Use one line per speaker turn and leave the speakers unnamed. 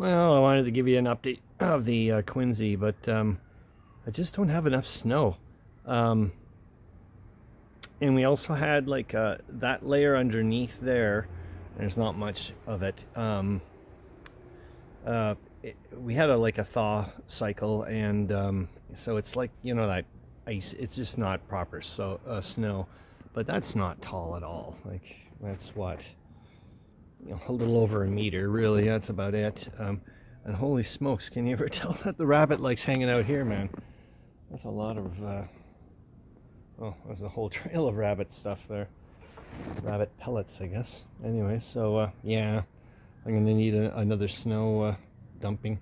Well, I wanted to give you an update of the uh, quinzee, but um, I just don't have enough snow. Um, and we also had like uh, that layer underneath there. There's not much of it. Um, uh, it we had a like a thaw cycle, and um, so it's like you know that ice. It's just not proper so uh, snow, but that's not tall at all. Like that's what you know, a little over a meter, really. That's about it. Um, and holy smokes, can you ever tell that the rabbit likes hanging out here, man? That's a lot of, uh, oh, there's a whole trail of rabbit stuff there. Rabbit pellets, I guess. Anyway, so, uh, yeah, I'm going to need a, another snow uh, dumping.